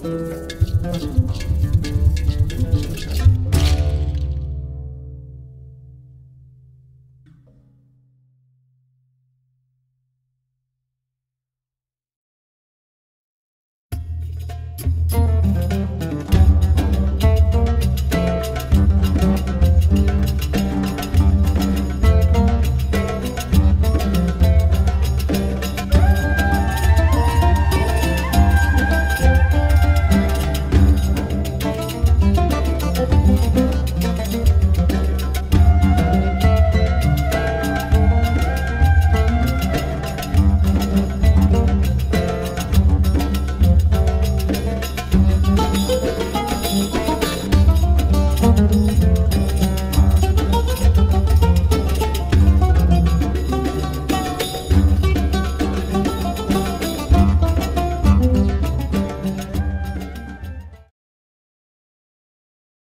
Música